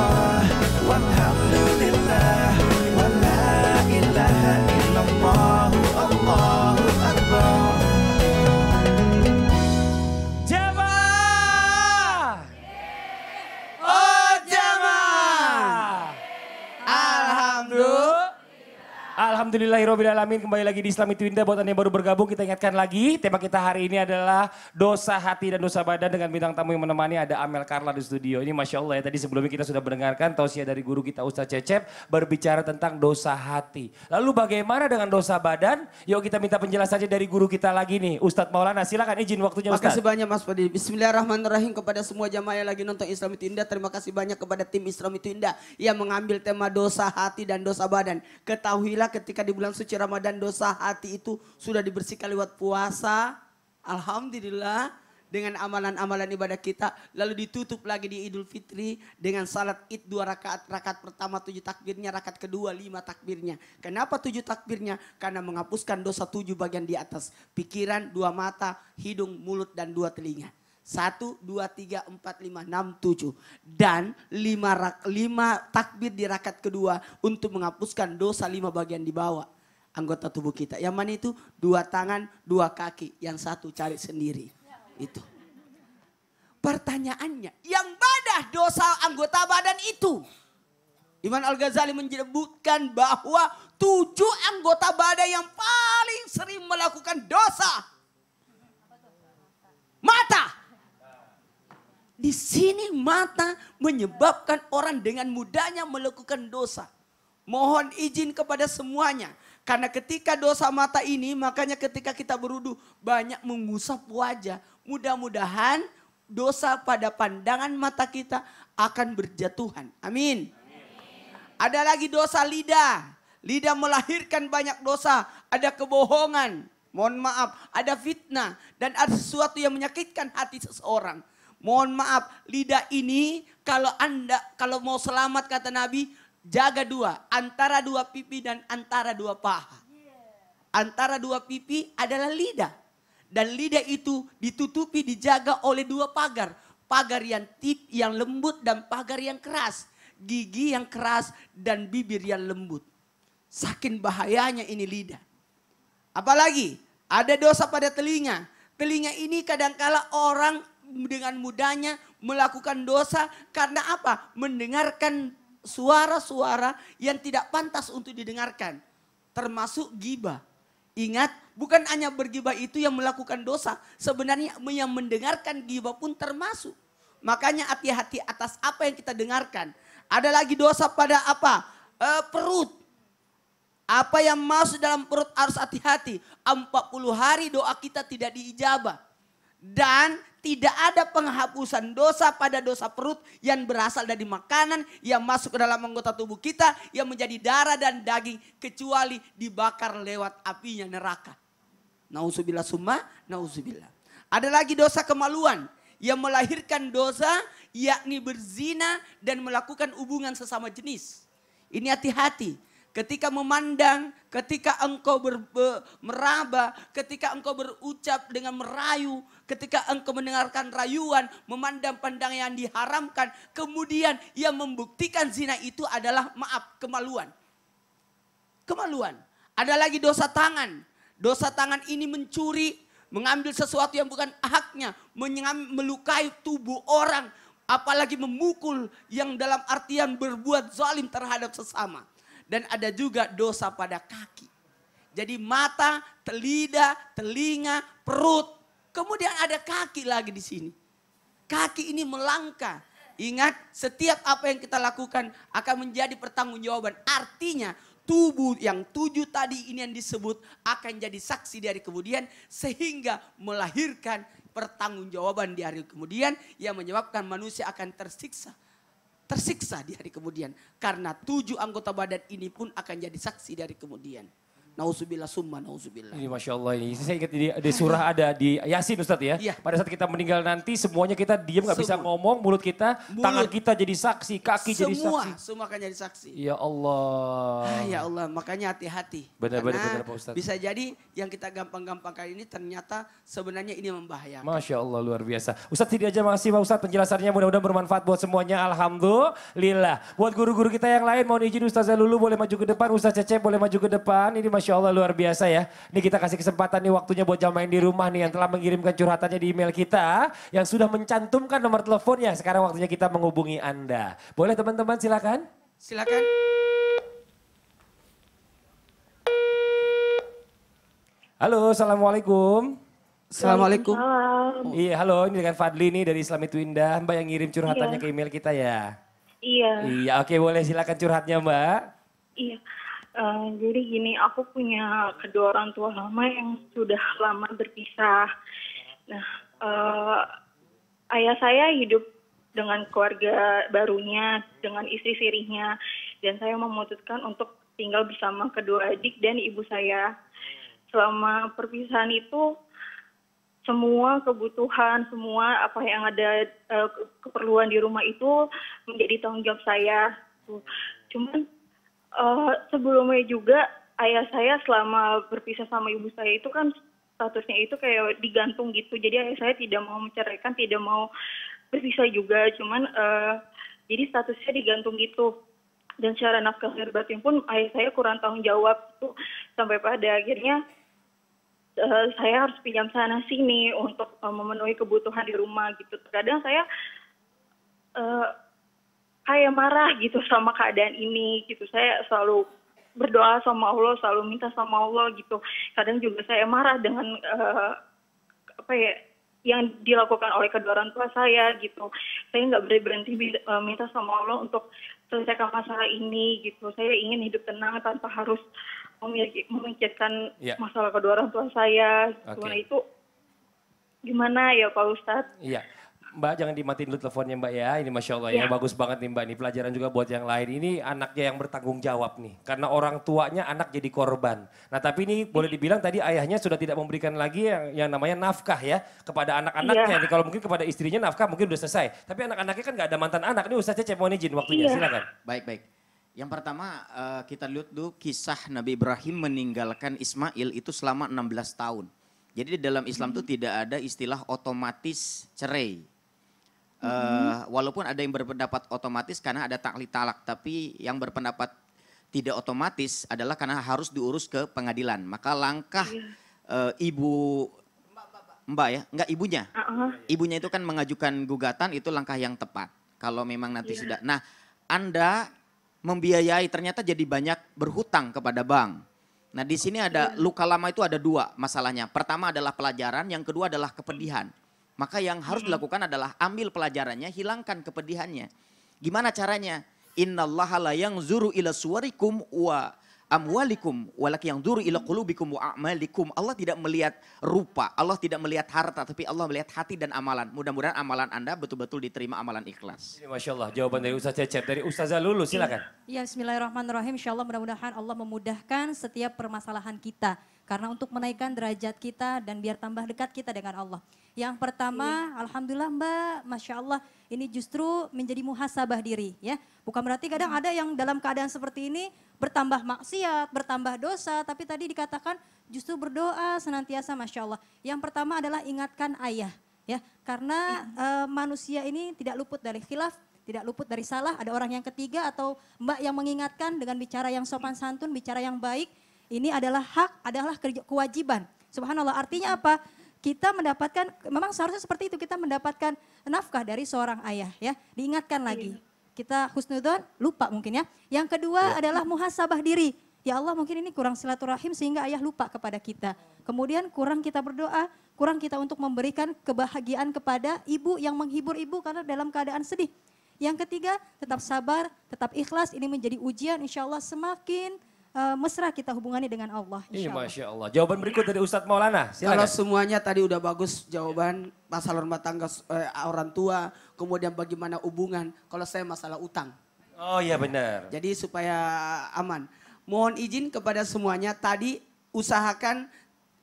Allah Alhamdulillahirrahmanirrahim Kembali lagi di Islam itu Indah Buat anda yang baru bergabung kita ingatkan lagi Tema kita hari ini adalah Dosa hati dan dosa badan Dengan bintang tamu yang menemani ada Amel Carla di studio. Ini Masya Allah ya Tadi sebelumnya kita sudah mendengarkan Tausiah dari guru kita Ustaz Cecep Berbicara tentang dosa hati. Lalu bagaimana dengan dosa badan? Yuk kita minta penjelasannya dari guru kita lagi nih Ustadz Maulana. Silakan izin waktunya Ustadz Makasih banyak Mas Fadil. Bismillahirrahmanirrahim kepada semua jamaah yang lagi nonton Islam itu indah. Terima kasih banyak kepada tim Islam itu indah yang mengambil tema dosa hati dan dosa badan. Ketahuilah ketika di bulan suci Ramadan dosa hati itu sudah dibersihkan lewat puasa. Alhamdulillah dengan amalan-amalan ibadah kita lalu ditutup lagi di Idul Fitri dengan salat Id dua rakaat. Rakaat pertama tujuh takbirnya rakaat kedua lima takbirnya. Kenapa tujuh takbirnya? Karena menghapuskan dosa tujuh bagian di atas. Pikiran dua mata hidung mulut dan dua telinga satu, dua, tiga, empat, lima, enam, tujuh. Dan lima, rak- lima takbir di rakaat kedua untuk menghapuskan dosa lima bagian di bawah anggota tubuh kita. Yang mana itu? Dua tangan, dua kaki. Yang satu cari sendiri. Itu. Pertanyaannya, yang badah dosa anggota badan itu? Imam Al-Ghazali menyebutkan bahwa tujuh anggota badan yang paling sering melakukan dosa. Mata. Di sini mata menyebabkan orang dengan mudahnya melakukan dosa. Mohon izin kepada semuanya. Karena ketika dosa mata ini makanya ketika kita berudu banyak mengusap wajah. Mudah-mudahan dosa pada pandangan mata kita akan berjatuhan. Amin. Ada lagi dosa lidah. Lidah melahirkan banyak dosa. Ada kebohongan. Mohon maaf. Ada fitnah. Dan ada sesuatu yang menyakitkan hati seseorang. Mohon maaf. Lidah ini kalau anda kalau mau selamat kata Nabi. Jaga dua. Antara dua pipi dan antara dua paha. Antara dua pipi adalah lidah. Dan lidah itu ditutupi dijaga oleh dua pagar. Pagar yang tip, yang lembut dan pagar yang keras. Gigi yang keras dan bibir yang lembut. Saking bahayanya ini lidah. Apalagi ada dosa pada telinga. Telinga ini kadangkala orang dengan mudahnya melakukan dosa karena apa? Mendengarkan suara-suara yang tidak pantas untuk didengarkan. Termasuk gibah. Ingat, bukan hanya bergibah itu yang melakukan dosa. Sebenarnya yang mendengarkan gibah pun termasuk. Makanya hati-hati atas apa yang kita dengarkan. Ada lagi dosa pada apa? Eh, perut. Apa yang masuk dalam perut harus hati-hati. 40 hari doa kita tidak diijabah. Dan tidak ada penghapusan dosa pada dosa perut yang berasal dari makanan yang masuk ke dalam anggota tubuh kita yang menjadi darah dan daging kecuali dibakar lewat apinya neraka. Nauzubillah summa, nauzubillah. Ada lagi dosa kemaluan yang melahirkan dosa yakni berzina dan melakukan hubungan sesama jenis. Ini hati-hati. Ketika memandang, ketika engkau ber, be- meraba, ketika engkau berucap dengan merayu, ketika engkau mendengarkan rayuan, memandang pandangan yang diharamkan, kemudian yang membuktikan zina itu adalah maaf, kemaluan. Kemaluan. Ada lagi dosa tangan. Dosa tangan ini mencuri, mengambil sesuatu yang bukan haknya, melukai tubuh orang, apalagi memukul yang dalam artian berbuat zalim terhadap sesama. Dan ada juga dosa pada kaki. Jadi mata, telida, telinga, perut. Kemudian ada kaki lagi di sini. Kaki ini melangkah. Ingat, setiap apa yang kita lakukan akan menjadi pertanggungjawaban. Artinya, tubuh yang tujuh tadi ini yang disebut akan jadi saksi dari kemudian sehingga melahirkan pertanggungjawaban di hari kemudian yang menyebabkan manusia akan tersiksa. Tersiksa di hari kemudian. Karena tujuh anggota badan ini pun akan jadi saksi dari kemudian. Nauzubillah summa nauzubillah. Ini Masya Allah ini. Saya ingat di, di surah ada di Yasin Ustadz ya. Iya. Pada saat kita meninggal nanti semuanya kita diam nggak bisa Semua. ngomong. Mulut kita, Mulut. tangan kita jadi saksi, kaki jadi Semua, saksi. semua akan jadi saksi. Ya Allah. Ah, ya Allah, makanya hati-hati. Benar, benar, Karena benar, Pak Ustadz. Bisa jadi yang kita gampang-gampangkan ini ternyata sebenarnya ini membahayakan. Masya Allah luar biasa. Ustadz tidak aja makasih Pak Ustadz penjelasannya mudah-mudahan bermanfaat buat semuanya. Alhamdulillah. Buat guru-guru kita yang lain mohon izin Ustazah Lulu boleh maju ke depan. Ustadz Cecep boleh maju ke depan. Ini Masya Allah luar biasa ya. Ini kita kasih kesempatan nih waktunya buat jamaah yang di rumah nih yang telah mengirimkan curhatannya di email kita. Yang sudah mencantumkan nomor teleponnya. Sekarang waktunya kita menghubungi Anda. Boleh teman-teman silakan. Silakan. Halo Assalamualaikum. Assalamualaikum. Iya halo ini dengan Fadli nih dari Islam itu Indah. Mbak yang ngirim curhatannya ke email kita ya. Iya, Iya oke boleh silakan curhatnya Mbak. iya. Eh, jadi gini, aku punya kedua orang tua lama yang sudah lama berpisah. Nah, eh, ayah saya hidup dengan keluarga barunya, dengan istri sirinya, dan saya memutuskan untuk tinggal bersama kedua adik dan ibu saya. Selama perpisahan itu, semua kebutuhan, semua apa yang ada ke- keperluan di rumah itu menjadi tanggung jawab saya. Cuman eh, sebelumnya juga ayah saya selama berpisah sama ibu saya itu kan statusnya itu kayak digantung gitu. Jadi ayah saya tidak mau menceraikan, tidak mau berpisah juga. Cuman eh, jadi statusnya digantung gitu. Dan secara nafkah lahir batin pun ayah saya kurang tanggung jawab tuh sampai pada akhirnya eh, saya harus pinjam sana sini untuk eh, memenuhi kebutuhan di rumah gitu. Terkadang saya kayak marah gitu sama keadaan ini gitu. Saya selalu berdoa sama Allah, selalu minta sama Allah gitu. Kadang juga saya marah dengan eh, apa ya yang dilakukan oleh kedua orang tua saya gitu. Saya nggak berhenti berhenti eh, minta sama Allah untuk selesaikan masalah ini gitu. Saya ingin hidup tenang tanpa harus memiliki memikirkan Ya. masalah kedua orang tua saya. Oke. Gimana itu gimana ya Pak Ustadz? Iya. Mbak jangan dimatiin dulu teleponnya Mbak ya. Ini Masya Allah ya. Iya. Bagus banget nih Mbak. Ini pelajaran juga buat yang lain. Ini anaknya yang bertanggung jawab nih. Karena orang tuanya anak jadi korban. Nah tapi ini boleh dibilang tadi ayahnya sudah tidak memberikan lagi yang, yang namanya nafkah ya. Kepada anak-anaknya. Iya. Nih, Kalau mungkin kepada istrinya nafkah mungkin udah selesai. Tapi anak-anaknya kan gak ada mantan anak. Ini Ustaz Cecep mohon izin waktunya. Iya. Silakan. Baik, baik. Yang pertama eh, kita lihat dulu kisah Nabi Ibrahim meninggalkan Ismail itu selama 16 tahun. Jadi di dalam Islam itu tidak ada istilah otomatis cerai. Eh, walaupun ada yang berpendapat otomatis karena ada takli talak, tapi yang berpendapat tidak otomatis adalah karena harus diurus ke pengadilan. Maka langkah eh, ibu Mbak ya, enggak ibunya. Uh-uh. Ibunya itu kan mengajukan gugatan itu langkah yang tepat. Kalau memang nanti sudah. Nah, Anda membiayai ternyata jadi banyak berhutang kepada bank. Nah, di sini ada luka lama itu ada dua masalahnya. Pertama adalah pelajaran, yang kedua adalah kepedihan. Maka yang harus dilakukan adalah ambil pelajarannya, hilangkan kepedihannya. Gimana caranya? Innallaha la yanzuru ila suwarikum wa amwalikum walaki yang zuru ila qulubikum wa a'malikum. Allah tidak melihat rupa, Allah tidak melihat harta, tapi Allah melihat hati dan amalan. Mudah-mudahan amalan Anda betul-betul diterima amalan ikhlas. Ini Masya Allah jawaban dari Ustaz Cecep. Dari Ustazah Lulu silakan. Ya bismillahirrahmanirrahim. Insya Allah mudah-mudahan Allah memudahkan setiap permasalahan kita. Karena untuk menaikkan derajat kita dan biar tambah dekat kita dengan Allah. Yang pertama, Alhamdulillah Mbak, Masya Allah ini justru menjadi muhasabah diri ya. Bukan berarti kadang ada yang dalam keadaan seperti ini bertambah maksiat, bertambah dosa. Tapi tadi dikatakan justru berdoa senantiasa Masya Allah. Yang pertama adalah ingatkan ayah ya. Karena eh, manusia ini tidak luput dari khilaf, tidak luput dari salah. Ada orang yang ketiga atau mbak yang mengingatkan dengan bicara yang sopan santun, bicara yang baik. Ini adalah hak, adalah kewajiban. Subhanallah artinya apa? Kita mendapatkan, memang seharusnya seperti itu kita mendapatkan nafkah dari seorang ayah ya. Diingatkan lagi. Kita husnudon, lupa mungkin ya. Yang kedua adalah muhasabah diri. Ya Allah mungkin ini kurang silaturahim sehingga ayah lupa kepada kita. Kemudian kurang kita berdoa, kurang kita untuk memberikan kebahagiaan kepada ibu yang menghibur ibu karena dalam keadaan sedih. Yang ketiga, tetap sabar, tetap ikhlas. Ini menjadi ujian insya Allah semakin eh, mesra kita hubungannya dengan Allah. Ini Insya Allah. Masya Allah. Jawaban berikut dari Ustadz Maulana. Kalau Silakan. semuanya tadi udah bagus jawaban masalah rumah tangga eh, orang tua, kemudian bagaimana hubungan. Kalau saya masalah utang. Oh iya benar. Jadi supaya aman. mohon izin kepada semuanya tadi usahakan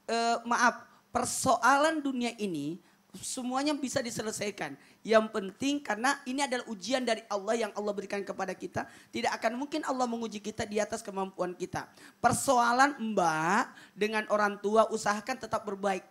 eh, maaf persoalan dunia ini semuanya bisa diselesaikan. Yang penting karena ini adalah ujian dari Allah yang Allah berikan kepada kita. Tidak akan mungkin Allah menguji kita di atas kemampuan kita. Persoalan mbak dengan orang tua usahakan tetap berbaik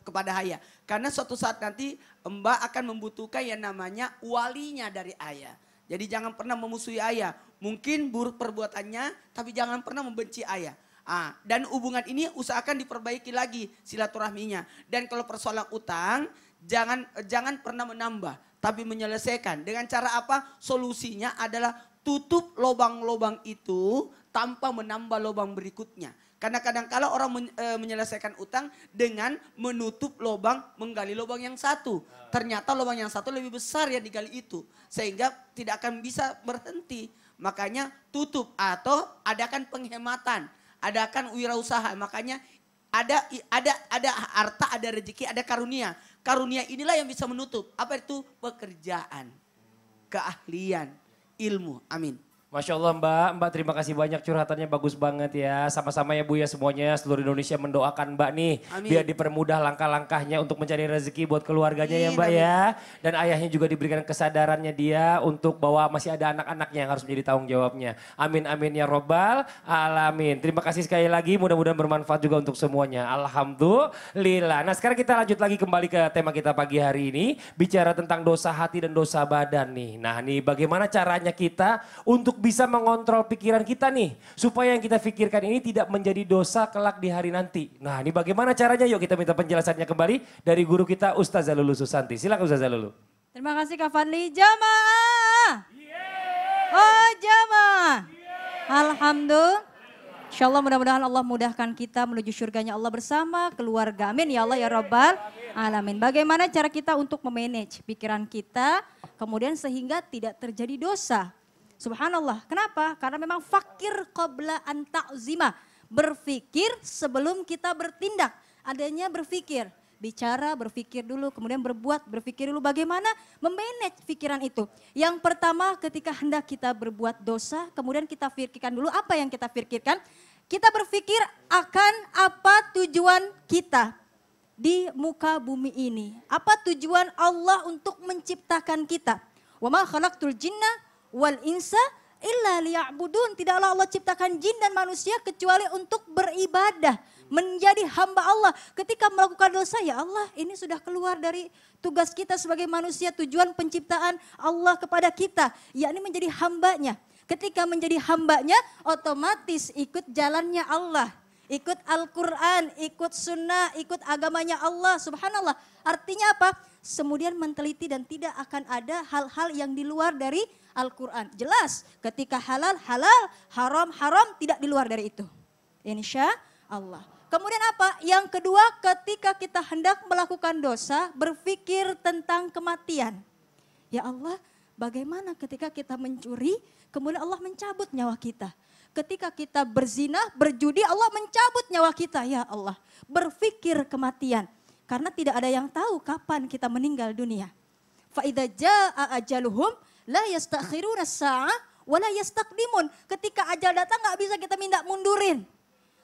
kepada ayah. Karena suatu saat nanti mbak akan membutuhkan yang namanya walinya dari ayah. Jadi jangan pernah memusuhi ayah. Mungkin buruk perbuatannya tapi jangan pernah membenci ayah. Ah, dan hubungan ini usahakan diperbaiki lagi silaturahminya. Dan kalau persoalan utang, jangan jangan pernah menambah, tapi menyelesaikan. Dengan cara apa? Solusinya adalah tutup lubang-lubang itu tanpa menambah lubang berikutnya. Karena kadang kala orang men- eh, menyelesaikan utang dengan menutup lubang, menggali lubang yang satu. Ternyata lubang yang satu lebih besar yang digali itu. Sehingga tidak akan bisa berhenti. Makanya tutup atau adakan penghematan adakan wirausaha. Makanya ada ada ada harta, ada rezeki, ada karunia. Karunia inilah yang bisa menutup. Apa itu? Pekerjaan, keahlian, ilmu. Amin. Masya Allah Mbak, Mbak terima kasih banyak curhatannya bagus banget ya. Sama-sama ya Bu ya semuanya seluruh Indonesia mendoakan Mbak nih. Amin. Biar dipermudah langkah-langkahnya untuk mencari rezeki buat keluarganya ya Amin, Mbak amin. ya. Dan ayahnya juga diberikan kesadarannya dia untuk bahwa masih ada anak-anaknya yang harus menjadi tanggung jawabnya. Amin amin ya robbal alamin. Terima kasih sekali lagi mudah-mudahan bermanfaat juga untuk semuanya. Alhamdulillah. Nah sekarang kita lanjut lagi kembali ke tema kita pagi hari ini. Bicara tentang dosa hati dan dosa badan nih. Nah nih bagaimana caranya kita untuk bisa mengontrol pikiran kita nih. Supaya yang kita pikirkan ini tidak menjadi dosa kelak di hari nanti. Nah ini bagaimana caranya yuk kita minta penjelasannya kembali dari guru kita Ustazah Lulu Susanti. Silakan Ustazah Lulu. Terima kasih Kak Fadli. Jamaah. Oh jamaah. Alhamdulillah. Insya Allah mudah-mudahan Allah mudahkan kita menuju surganya Allah bersama keluarga. Amin ya Allah ya Rabbal Alamin. Bagaimana cara kita untuk memanage pikiran kita kemudian sehingga tidak terjadi dosa. Subhanallah. Kenapa? Karena memang fakir qabla an ta'zima. Berpikir sebelum kita bertindak. Adanya berpikir bicara, berpikir dulu, kemudian berbuat, berpikir dulu bagaimana memanage pikiran itu. Yang pertama ketika hendak kita berbuat dosa, kemudian kita pikirkan dulu apa yang kita pikirkan. Kita berpikir akan apa tujuan kita di muka bumi ini. Apa tujuan Allah untuk menciptakan kita? Wa ma wal insa illa liya'budun. Tidaklah Allah ciptakan jin dan manusia kecuali untuk beribadah, menjadi hamba Allah. Ketika melakukan dosa, ya Allah, ini sudah keluar dari tugas kita sebagai manusia, tujuan penciptaan Allah kepada kita, yakni menjadi hambanya. Ketika menjadi hambanya, otomatis ikut jalannya Allah. Ikut Al-Quran, ikut sunnah, ikut agamanya Allah subhanallah. Artinya apa? Kemudian menteliti dan tidak akan ada hal-hal yang di luar dari Al-Quran. Jelas ketika halal, halal, haram, haram tidak di luar dari itu. Insya Allah. Kemudian apa? Yang kedua ketika kita hendak melakukan dosa berpikir tentang kematian. Ya Allah bagaimana ketika kita mencuri kemudian Allah mencabut nyawa kita. Ketika kita berzina, berjudi Allah mencabut nyawa kita. Ya Allah berpikir kematian. Karena tidak ada yang tahu kapan kita meninggal dunia. Ajaluhum la yastakhiruna sa'ah wa la. Ketika ajal datang nggak bisa kita minta mundurin.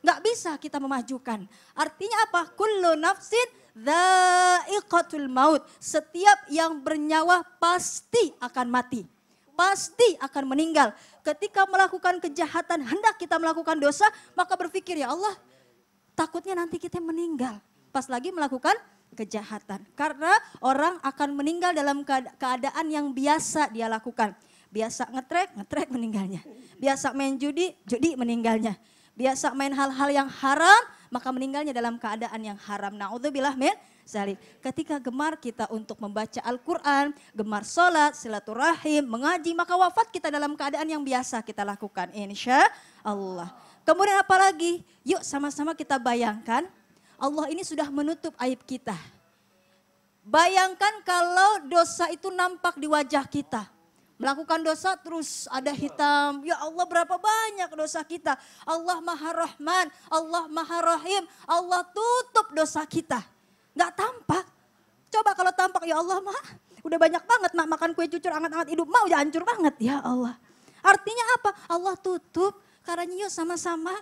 Nggak bisa kita memajukan. Artinya apa? Kullu nafsin dha'iqatul maut. Setiap yang bernyawa pasti akan mati. Pasti akan meninggal. Ketika melakukan kejahatan, hendak kita melakukan dosa, maka berpikir ya Allah, takutnya nanti kita meninggal. Pas lagi melakukan kejahatan. Karena orang akan meninggal dalam keada- keadaan yang biasa dia lakukan. Biasa ngetrek, ngetrek meninggalnya. Biasa main judi, judi meninggalnya. Biasa main hal-hal yang haram, maka meninggalnya dalam keadaan yang haram. Na'udzubillah min zalik. Ketika gemar kita untuk membaca Al-Quran, gemar sholat, silaturahim, mengaji, maka wafat kita dalam keadaan yang biasa kita lakukan. Insya Allah. Kemudian apalagi? Yuk sama-sama kita bayangkan, Allah ini sudah menutup aib kita. Bayangkan kalau dosa itu nampak di wajah kita. Melakukan dosa terus ada hitam. Ya Allah berapa banyak dosa kita. Allah maha rahman, Allah maha rahim. Allah tutup dosa kita. Gak tampak. Coba kalau tampak ya Allah mak. Udah banyak banget mak makan kue cucur anget-anget hidup. Mau udah hancur banget ya Allah. Artinya apa? Allah tutup yuk sama-sama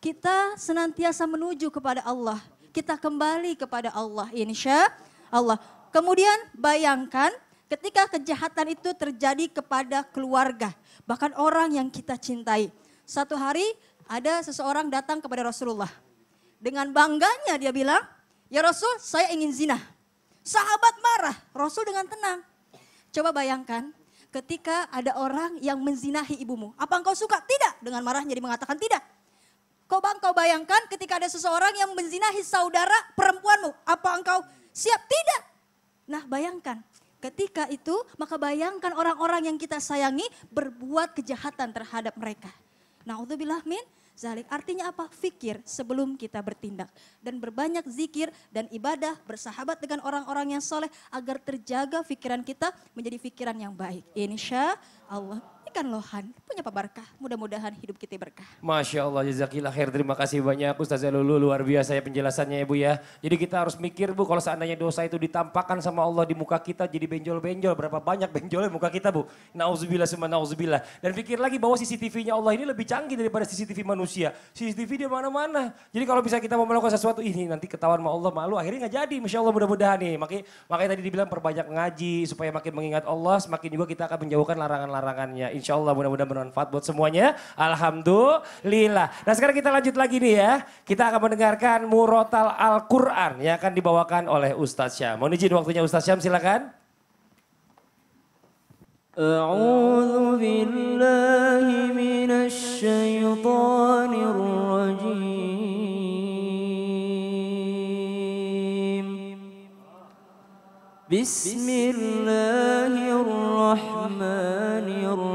kita senantiasa menuju kepada Allah. Kita kembali kepada Allah insya Allah. Kemudian bayangkan ketika kejahatan itu terjadi kepada keluarga. Bahkan orang yang kita cintai. Satu hari ada seseorang datang kepada Rasulullah. Dengan bangganya dia bilang, ya Rasul saya ingin zina. Sahabat marah, Rasul dengan tenang. Coba bayangkan ketika ada orang yang menzinahi ibumu. Apa engkau suka? Tidak. Dengan marahnya dia mengatakan tidak. Kau bang, kau bayangkan ketika ada seseorang yang menzinahi saudara perempuanmu. Apa engkau siap? Tidak. Nah bayangkan ketika itu maka bayangkan orang-orang yang kita sayangi berbuat kejahatan terhadap mereka. Nah untuk min zalik. Artinya apa? Fikir sebelum kita bertindak. Dan berbanyak zikir dan ibadah bersahabat dengan orang-orang yang soleh agar terjaga pikiran kita menjadi pikiran yang baik. Insya Allah Berikan lohan, punya apa berkah. Mudah-mudahan hidup kita berkah. Masya Allah, jazakillah khair. Terima kasih banyak Ustazah Lulu, luar biasa ya penjelasannya ya Bu ya. Jadi kita harus mikir Bu, kalau seandainya dosa itu ditampakkan sama Allah di muka kita jadi benjol-benjol. Berapa banyak benjol di muka kita Bu. Nauzubillah semua nauzubillah. Dan pikir lagi bahwa CCTV-nya Allah ini lebih canggih daripada CCTV manusia. CCTV di mana-mana. Jadi kalau bisa kita mau melakukan sesuatu, ini nanti ketahuan sama Allah malu, akhirnya nggak jadi. Masya Allah mudah-mudahan nih. Makanya, makanya tadi dibilang perbanyak ngaji, supaya makin mengingat Allah, semakin juga kita akan menjauhkan larangan-larangannya. Allah mudah-mudahan bermanfaat buat semuanya. Alhamdulillah. Nah sekarang kita lanjut lagi nih ya. Kita akan mendengarkan Murotal Al-Quran yang akan dibawakan oleh Ustadz Syam. Mohon izin waktunya Ustadz Syam silakan. أعوذ بالله من الشيطان الرجيم بسم الله الرحمن الرحيم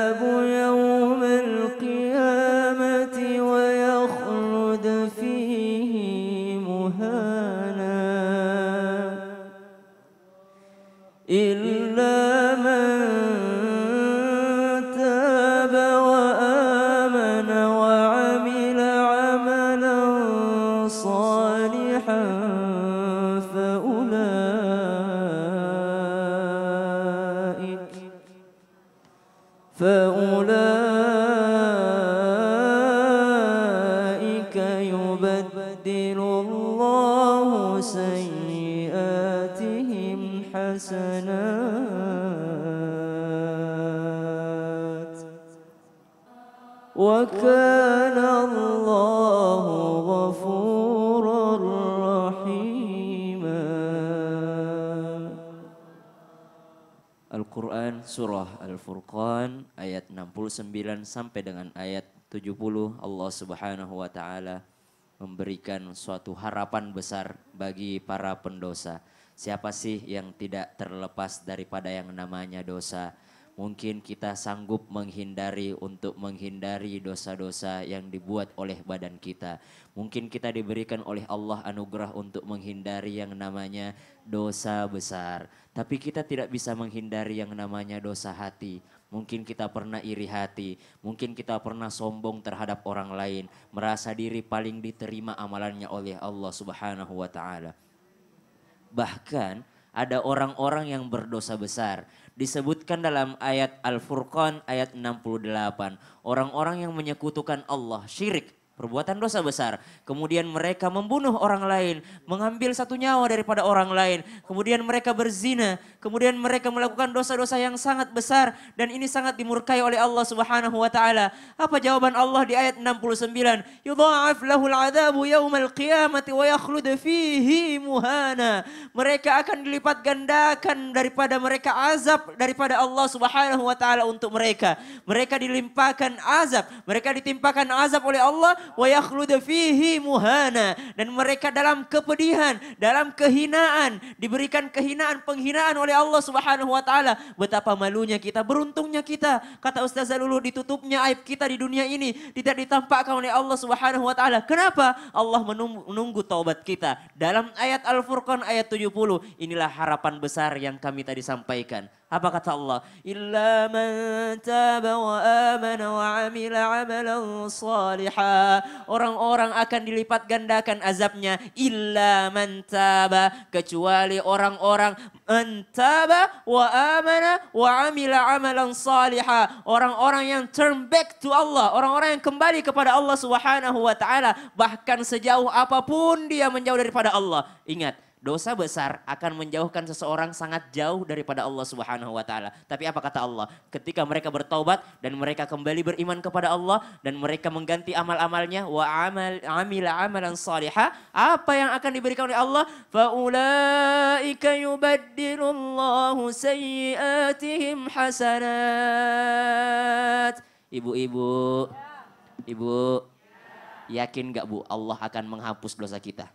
سيئاتهم حسنات وكان الله غفورا رحيما Al-Quran Surah Al-Furqan ayat 69 sampai dengan ayat 70 Allah subhanahu wa ta'ala memberikan suatu harapan besar bagi para pendosa. Siapa sih yang tidak terlepas daripada yang namanya dosa? Mungkin kita sanggup menghindari untuk menghindari dosa-dosa yang dibuat oleh badan kita. Mungkin kita diberikan oleh Allah anugerah untuk menghindari yang namanya dosa besar. Tapi kita tidak bisa menghindari yang namanya dosa hati. Mungkin kita pernah iri hati, mungkin kita pernah sombong terhadap orang lain, merasa diri paling diterima amalannya oleh Allah Subhanahu wa taala. Bahkan ada orang-orang yang berdosa besar. Disebutkan dalam ayat Al-Furqan ayat 68. Orang-orang yang menyekutukan Allah, syirik, perbuatan dosa besar. Kemudian mereka membunuh orang lain, mengambil satu nyawa daripada orang lain. Kemudian mereka berzina, kemudian mereka melakukan dosa-dosa yang sangat besar dan ini sangat dimurkai oleh Allah Subhanahu wa taala. Apa jawaban Allah di ayat 69? Yudha'af lahul adabu yaumal qiyamati wa yakhlud fihi muhana. Mereka akan dilipat gandakan daripada mereka azab daripada Allah Subhanahu wa taala untuk mereka. Mereka dilimpahkan azab, mereka ditimpakan azab oleh Allah wa yakhlud fihi muhana dan mereka dalam kepedihan, dalam kehinaan, diberikan kehinaan, penghinaan oleh Allah Subhanahu wa taala. Betapa malunya kita, beruntungnya kita. Kata Ustazah Lulu ditutupnya aib kita di dunia ini tidak ditampakkan oleh Allah Subhanahu wa taala. Kenapa? Allah menunggu, menunggu taubat kita. Dalam ayat Al-Furqan ayat 70, inilah harapan besar yang kami tadi sampaikan. Apa kata Allah? Illa man taba wa amana wa amila amalan salihah. Orang-orang akan dilipat gandakan azabnya. Illa man taba. Kecuali orang-orang man taba wa amana wa amila amalan salihah. Orang-orang yang turn back to Allah. Orang-orang yang kembali kepada Allah subhanahu wa ta'ala. Bahkan sejauh apa pun dia menjauh daripada Allah. Ingat, dosa besar akan menjauhkan seseorang sangat jauh daripada Allah Subhanahu wa taala. Tapi apa kata Allah? Ketika mereka bertaubat dan mereka kembali beriman kepada Allah dan mereka mengganti amal-amalnya wa amal amila amalan salihah, apa yang akan diberikan oleh Allah? Faulaika yubaddilullahu sayyiatihim hasanat. Ibu-ibu, ibu, yakin gak bu Allah akan menghapus dosa kita?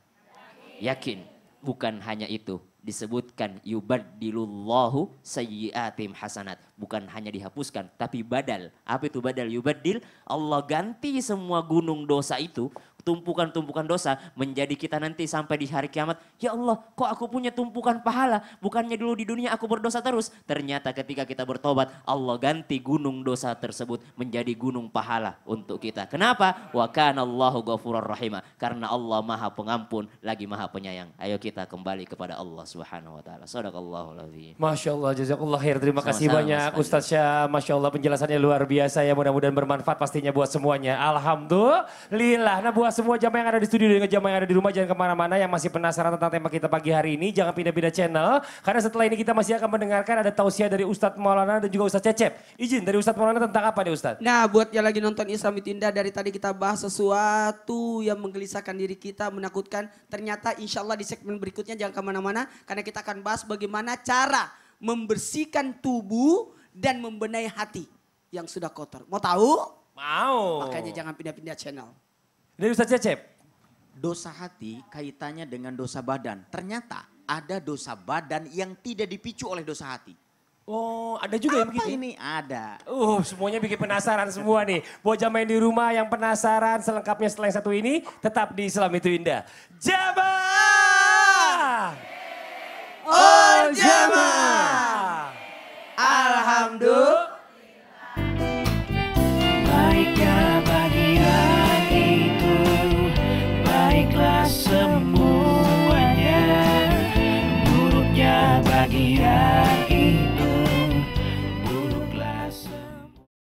Yakin. Bukan hanya itu. Disebutkan yubaddilullahu sayyiatim hasanat. Bukan hanya dihapuskan, tapi badal. Apa itu badal? Yubaddil, Allah ganti semua gunung dosa itu, tumpukan-tumpukan dosa, menjadi kita nanti sampai di hari kiamat. Ya Allah, kok aku punya tumpukan pahala? Bukannya dulu di dunia aku berdosa terus. Ternyata ketika kita bertobat, Allah ganti gunung dosa tersebut menjadi gunung pahala untuk kita. Kenapa? Wa kana Allahu ghafurur rahimah. Karena Allah maha pengampun, lagi maha penyayang. Ayo kita kembali kepada Allah subhanahu wa ta'ala. Sadaqallahu lazim. Masya Allah, jazakallah khair. Terima kasih Sama-sama, banyak Ustaz. Ustaz Syah. Masya Allah penjelasannya luar biasa ya. Mudah-mudahan bermanfaat pastinya buat semuanya. Alhamdulillah. Nah buat semua jamaah yang ada di studio dan juga jamaah yang ada di rumah jangan ke mana-mana. Yang masih penasaran tentang tema kita pagi hari ini. Jangan pindah-pindah channel. Karena setelah ini kita masih akan mendengarkan ada tausiah dari Ustadz Maulana dan juga Ustadz Cecep. Izin dari Ustadz Maulana tentang apa nih Ustadz? Nah buat yang lagi nonton Islam itu Indah dari tadi kita bahas sesuatu yang menggelisahkan diri kita, menakutkan. Ternyata insya Allah di segmen berikutnya jangan ke mana-mana. Karena kita akan bahas bagaimana cara membersihkan tubuh dan membenahi hati yang sudah kotor. Mau tahu? Mau. Makanya jangan pindah-pindah channel. Dari Ustadz Cecep. Dosa hati kaitannya dengan dosa badan. Ternyata ada dosa badan yang tidak dipicu oleh dosa hati. Oh ada juga yang begitu? ini? Ada. Uh, semuanya bikin penasaran semua nih. Buat jamaah yang di rumah yang penasaran selengkapnya setelah yang satu ini, tetap di Islam itu indah. Jamaah! Oh jamaah! Alhamdulillah.